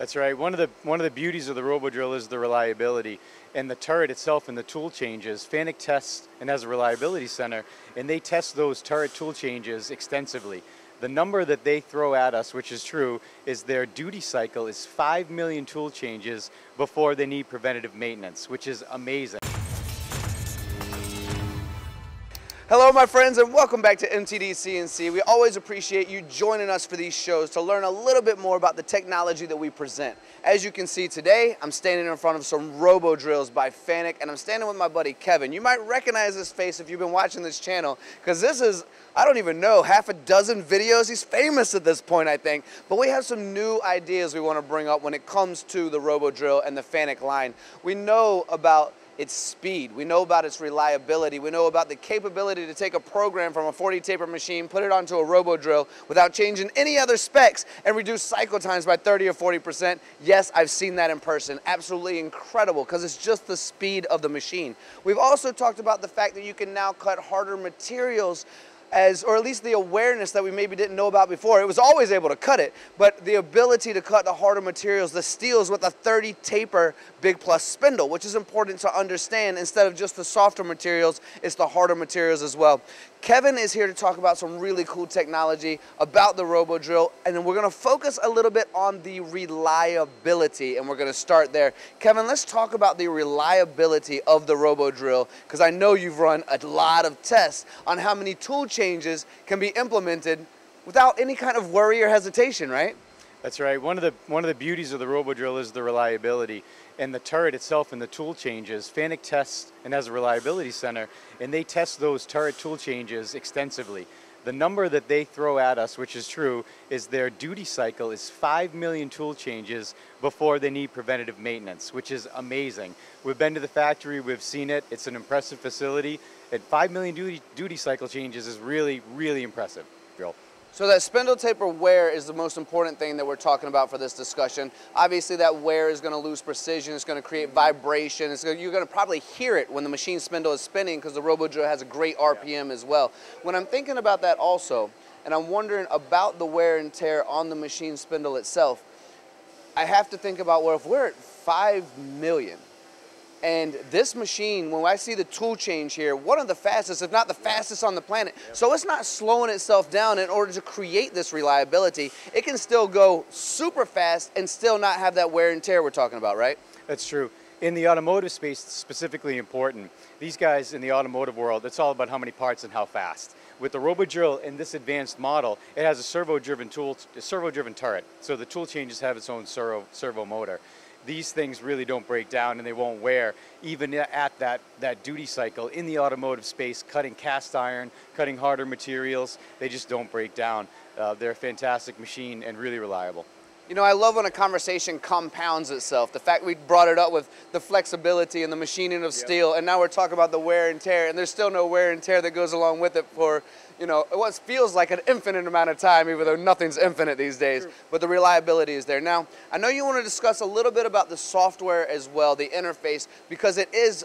That's right. One of the one of the beauties of the RoboDrill is the reliability and the turret itself and the tool changes. Fanuc tests and has a reliability center, and they test those turret tool changes extensively. The number that they throw at us, which is true, is their duty cycle is 5 million tool changes before they need preventative maintenance, which is amazing. Hello, my friends, and welcome back to MTD CNC. We always appreciate you joining us for these shows to learn a little bit more about the technology that we present. As you can see today, I'm standing in front of some robo drills by Fanuc, and I'm standing with my buddy Kevin. You might recognize this face if you've been watching this channel, because this is, I don't even know, half a dozen videos. He's famous at this point, I think. But we have some new ideas we want to bring up when it comes to the robo drill and the Fanuc line. We know about its speed. We know about its reliability. We know about the capability to take a program from a 40 taper machine, put it onto a robo drill without changing any other specs and reduce cycle times by 30 or 40%. Yes, I've seen that in person. Absolutely incredible because it's just the speed of the machine. We've also talked about the fact that you can now cut harder materials as, or at least the awareness that we maybe didn't know about before. It was always able to cut it, but the ability to cut the harder materials, the steels with a 30 taper Big Plus spindle, which is important to understand. Instead of just the softer materials, it's the harder materials as well. Kevin is here to talk about some really cool technology about the Robo Drill, and then we're gonna focus a little bit on the reliability, and we're gonna start there. Kevin, let's talk about the reliability of the Robo Drill, because I know you've run a lot of tests on how many tool changes can be implemented without any kind of worry or hesitation, right? That's right. One of the one of the beauties of the Robo Drill is the reliability and the turret itself and the tool changes. Fanuc tests and has a reliability center, and they test those turret tool changes extensively. The number that they throw at us, which is true, is their duty cycle is 5 million tool changes before they need preventative maintenance, which is amazing. We've been to the factory, we've seen it, it's an impressive facility, and 5 million duty, duty cycle changes is really, really impressive. Drill. So that spindle taper wear is the most important thing that we're talking about for this discussion. Obviously that wear is going to lose precision, it's going to create vibration, gonna, you're going to probably hear it when the machine spindle is spinning because the RoboDrill has a great RPM as well. When I'm thinking about that also, and I'm wondering about the wear and tear on the machine spindle itself, I have to think about, well, if we're at 5 million, and this machine, when I see the tool change here, one of the fastest, if not the fastest on the planet. Yep. So it's not slowing itself down in order to create this reliability. It can still go super fast and still not have that wear and tear we're talking about, right? That's true. In the automotive space, specifically important, these guys in the automotive world, it's all about how many parts and how fast. With the RoboDrill in this advanced model, it has a servo-driven tool, a servo-driven turret. So the tool changes have its own servo, servo motor these things really don't break down and they won't wear even at that, that duty cycle in the automotive space, cutting cast iron, cutting harder materials, they just don't break down. Uh, they're a fantastic machine and really reliable. You know, I love when a conversation compounds itself. The fact we brought it up with the flexibility and the machining of yep. steel, and now we're talking about the wear and tear, and there's still no wear and tear that goes along with it for, you know, what feels like an infinite amount of time, even though nothing's infinite these days. True. But the reliability is there. Now, I know you want to discuss a little bit about the software as well, the interface, because it is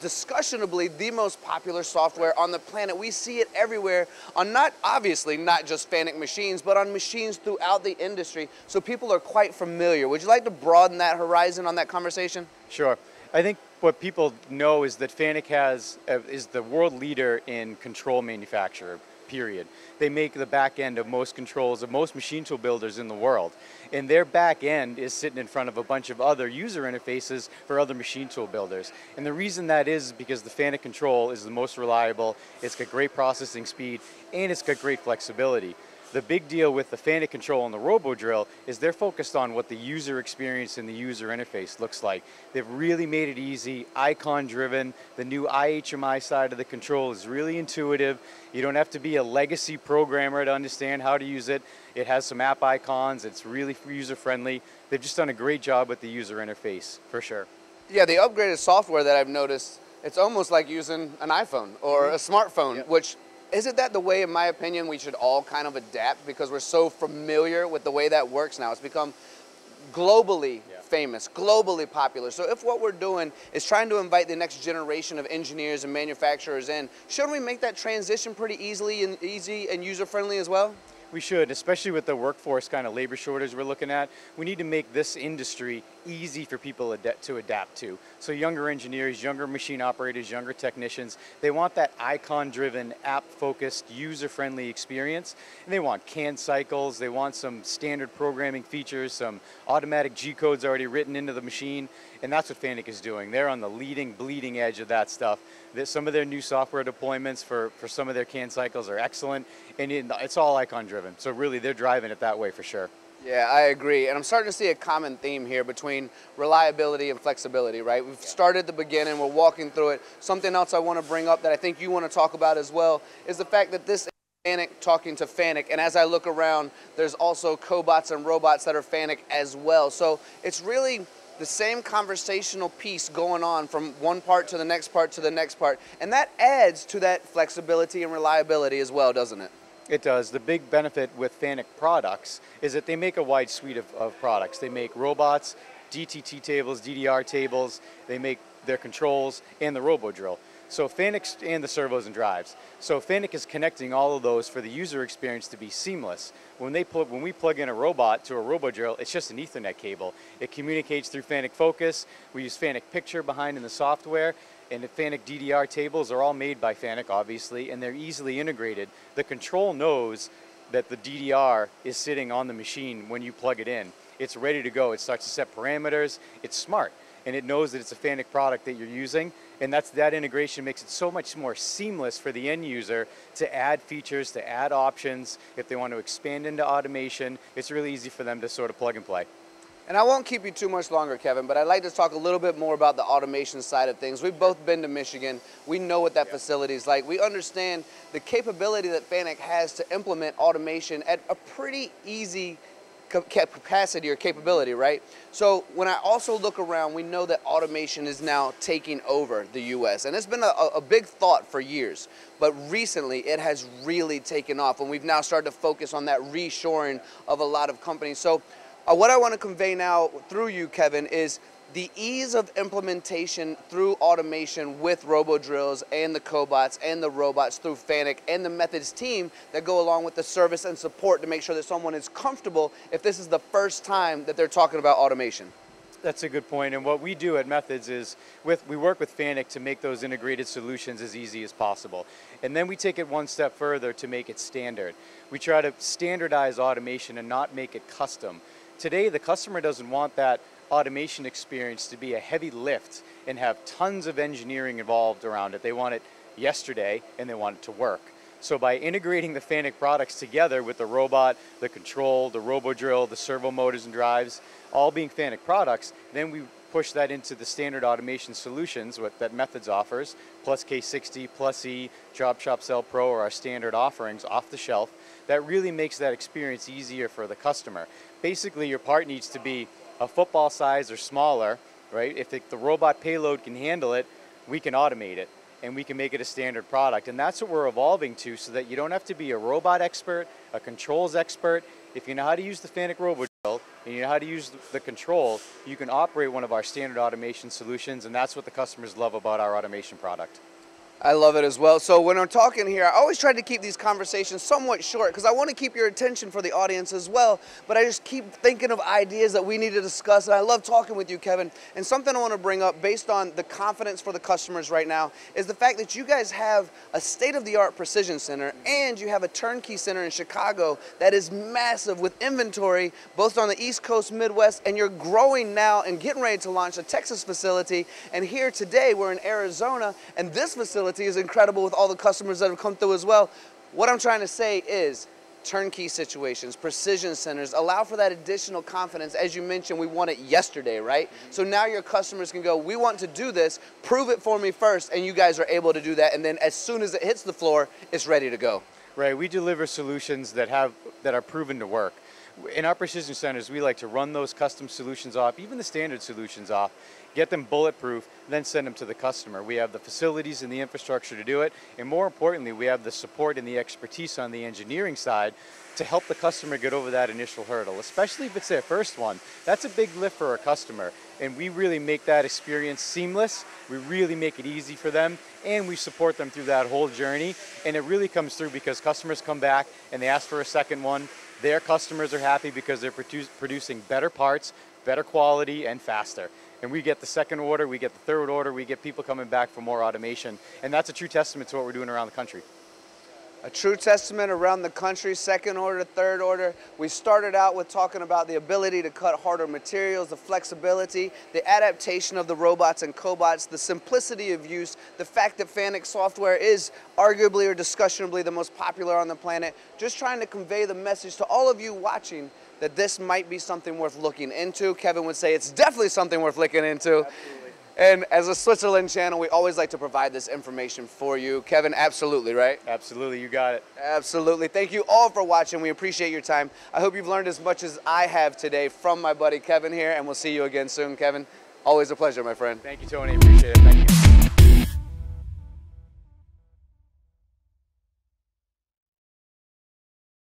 discussionably the most popular software on the planet. We see it everywhere on not, obviously, not just Fanuc machines, but on machines throughout the industry. So people are quite familiar. Would you like to broaden that horizon on that conversation? Sure. I think what people know is that Fanuc has, uh, is the world leader in control manufacturer period. They make the back end of most controls of most machine tool builders in the world. And their back end is sitting in front of a bunch of other user interfaces for other machine tool builders. And the reason that is because the Fanuc control is the most reliable, it's got great processing speed, and it's got great flexibility. The big deal with the Fanuc control and the Robo Drill is they're focused on what the user experience and the user interface looks like. They've really made it easy, icon driven. The new iHMI side of the control is really intuitive. You don't have to be a legacy programmer to understand how to use it. It has some app icons, it's really user friendly. They've just done a great job with the user interface, for sure. Yeah, the upgraded software that I've noticed, it's almost like using an iPhone or mm -hmm. a smartphone, yep. which isn't that the way, in my opinion, we should all kind of adapt because we're so familiar with the way that works now? It's become globally yeah. famous, globally popular. So if what we're doing is trying to invite the next generation of engineers and manufacturers in, shouldn't we make that transition pretty easily and easy and user-friendly as well? We should, especially with the workforce kind of labor shortage we're looking at. We need to make this industry easy for people ad- to adapt to. So younger engineers, younger machine operators, younger technicians, they want that icon-driven, app-focused, user-friendly experience. And they want canned cycles, they want some standard programming features, some automatic G-codes already written into the machine, and that's what Fanuc is doing. They're on the leading, bleeding edge of that stuff. Some of their new software deployments for, for some of their canned cycles are excellent, and it's all icon-driven. So really, they're driving it that way for sure. Yeah, I agree. And I'm starting to see a common theme here between reliability and flexibility, right? We've started the beginning, we're walking through it. Something else I want to bring up that I think you want to talk about as well is the fact that this Fanuc talking to Fanuc, and as I look around, there's also cobots and robots that are Fanuc as well. So it's really the same conversational piece going on from one part to the next part to the next part, and that adds to that flexibility and reliability as well, doesn't it? It does. The big benefit with Fanuc products is that they make a wide suite of, of products. They make robots, DTT tables, DDR tables, they make their controls, and the robo drill. So Fanuc and the servos and drives. So Fanuc is connecting all of those for the user experience to be seamless. When they when we plug in a robot to a robo drill, it's just an Ethernet cable. It communicates through Fanuc FOCAS. We use Fanuc Picture behind in the software, and the Fanuc DDR tables are all made by Fanuc, obviously, and they're easily integrated. The control knows that the DDR is sitting on the machine when you plug it in. It's ready to go. It starts to set parameters. It's smart, and it knows that it's a Fanuc product that you're using, and that's that integration makes it so much more seamless for the end user to add features, to add options. If they want to expand into automation, it's really easy for them to sort of plug and play. And I won't keep you too much longer, Kevin, but I'd like to talk a little bit more about the automation side of things. We've both been to Michigan. We know what that facility is like. We understand the capability that Fanuc has to implement automation at a pretty easy capacity or capability, right? So when I also look around, we know that automation is now taking over the U.S. And it's been a, a, big thought for years, but recently it has really taken off, and we've now started to focus on that reshoring of a lot of companies. So uh, what I want to convey now through you, Kevin, is the ease of implementation through automation with robo-drills and the cobots and the robots through Fanuc and the methods team that go along with the service and support to make sure that someone is comfortable if this is the first time that they're talking about automation. That's a good point. And what we do at Methods is with we work with Fanuc to make those integrated solutions as easy as possible. And then we take it one step further to make it standard. We try to standardize automation and not make it custom. Today, the customer doesn't want that automation experience to be a heavy lift and have tons of engineering involved around it. They want it yesterday and they want it to work. So by integrating the Fanuc products together with the robot, the control, the robo drill, the servo motors and drives, all being Fanuc products, then we push that into the standard automation solutions what, that Methods offers, plus K60, plus E, Job Shop Cell Pro are our standard offerings off the shelf. That really makes that experience easier for the customer. Basically, your part needs to be a football size or smaller, right? If the robot payload can handle it, we can automate it and we can make it a standard product. And that's what we're evolving to so that you don't have to be a robot expert, a controls expert. If you know how to use the Fanuc Robo Drill and you know how to use the control, you can operate one of our standard automation solutions and that's what the customers love about our automation product. I love it as well. So when I'm talking here, I always try to keep these conversations somewhat short because I want to keep your attention for the audience as well. But I just keep thinking of ideas that we need to discuss. And I love talking with you, Kevin. And something I want to bring up based on the confidence for the customers right now is the fact that you guys have a state-of-the-art precision center and you have a turnkey center in Chicago that is massive with inventory both on the East Coast, Midwest, and you're growing now and getting ready to launch a Texas facility. And here today, we're in Arizona, and this facility facility is incredible with all the customers that have come through as well. What I'm trying to say is turnkey situations, precision centers, allow for that additional confidence. As you mentioned, we want it yesterday, right? Mm-hmm. So now your customers can go, we want to do this, prove it for me first, and you guys are able to do that. And then as soon as it hits the floor, it's ready to go. Right, we deliver solutions that have that are proven to work. in our precision centers, we like to run those custom solutions off, even the standard solutions off, get them bulletproof, then send them to the customer. We have the facilities and the infrastructure to do it, and more importantly, we have the support and the expertise on the engineering side to help the customer get over that initial hurdle, especially if it's their first one. That's a big lift for a customer, and we really make that experience seamless. We really make it easy for them, and we support them through that whole journey. And it really comes through because customers come back and they ask for a second one. Their customers are happy because they're produ- producing better parts, better quality, and faster. And we get the second order, we get the third order, we get people coming back for more automation. And that's a true testament to what we're doing around the country. A true testament around the country, second order, third order. We started out with talking about the ability to cut harder materials, the flexibility, the adaptation of the robots and cobots, the simplicity of use, the fact that Fanuc software is arguably or discussionably the most popular on the planet. Just trying to convey the message to all of you watching that this might be something worth looking into. Kevin would say it's definitely something worth looking into. Absolutely. And as a Switzerland channel, we always like to provide this information for you. Kevin, absolutely, right? Absolutely, you got it. Absolutely. Thank you all for watching. We appreciate your time. I hope you've learned as much as I have today from my buddy Kevin here, and we'll see you again soon, Kevin. Always a pleasure, my friend. Thank you, Tony. Appreciate it. Thank you.